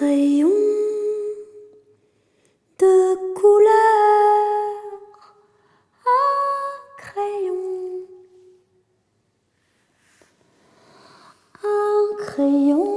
crayon de couleur, un crayon, un crayon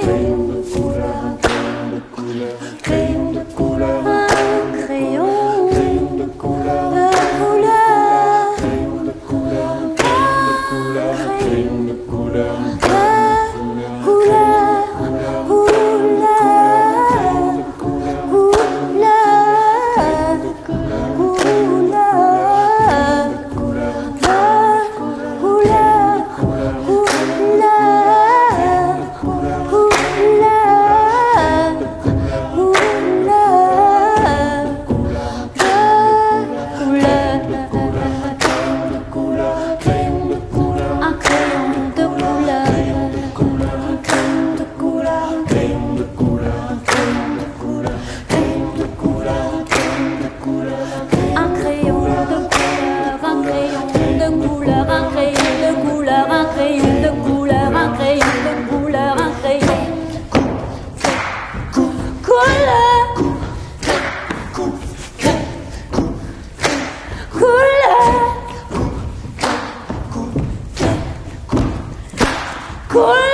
crayon de couleur, un crayon de couleur, crayon de couleur, un crayon, crayon de couleur, couleur, crayon de couleur, crayon de couleur, crayon de couleur. Cooler. Cooler. Cooler.